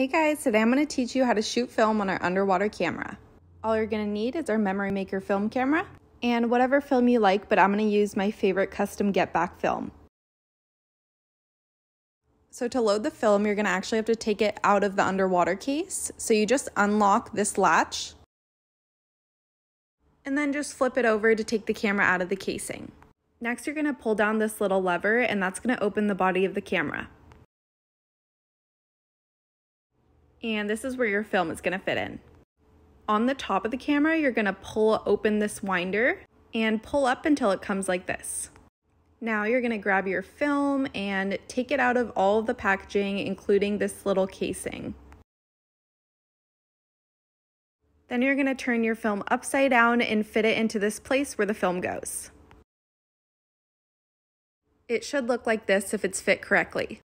Hey guys, today I'm going to teach you how to shoot film on our underwater camera. All you're going to need is our Memory Maker film camera and whatever film you like, but I'm going to use my favorite custom Get Back film. So to load the film, you're going to actually have to take it out of the underwater case. So you just unlock this latch and then just flip it over to take the camera out of the casing. Next, you're going to pull down this little lever and that's going to open the body of the camera. And this is where your film is going to fit in. On the top of the camera, you're going to pull open this winder and pull up until it comes like this. Now you're going to grab your film and take it out of all of the packaging, including this little casing. Then you're going to turn your film upside down and fit it into this place where the film goes. It should look like this if it's fit correctly.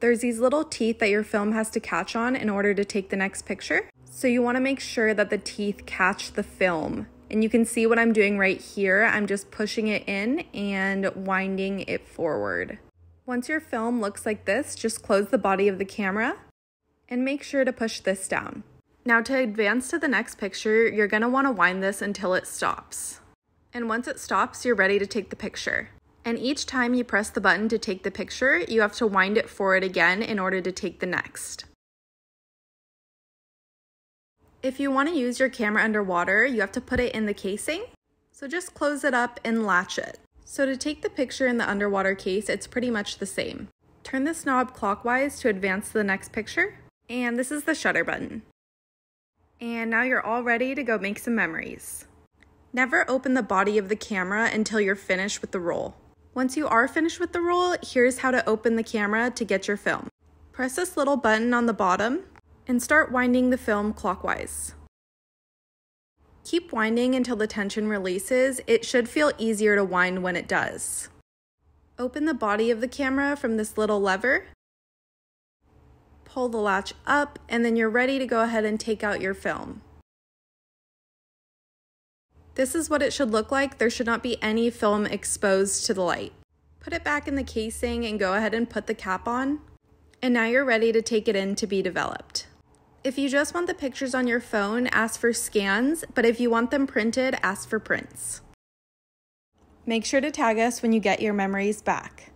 There's these little teeth that your film has to catch on in order to take the next picture. So you wanna make sure that the teeth catch the film. And you can see what I'm doing right here. I'm just pushing it in and winding it forward. Once your film looks like this, just close the body of the camera and make sure to push this down. Now to advance to the next picture, you're gonna wanna wind this until it stops. And once it stops, you're ready to take the picture. And each time you press the button to take the picture, you have to wind it forward again in order to take the next. If you want to use your camera underwater, you have to put it in the casing. So just close it up and latch it. So to take the picture in the underwater case, it's pretty much the same. Turn this knob clockwise to advance to the next picture. And this is the shutter button. And now you're all ready to go make some memories. Never open the body of the camera until you're finished with the roll. Once you are finished with the roll, here's how to open the camera to get your film. Press this little button on the bottom and start winding the film clockwise. Keep winding until the tension releases. It should feel easier to wind when it does. Open the body of the camera from this little lever. Pull the latch up and then you're ready to go ahead and take out your film. This is what it should look like. There should not be any film exposed to the light. Put it back in the casing and go ahead and put the cap on. And now you're ready to take it in to be developed. If you just want the pictures on your phone, ask for scans, but if you want them printed, ask for prints. Make sure to tag us when you get your memories back.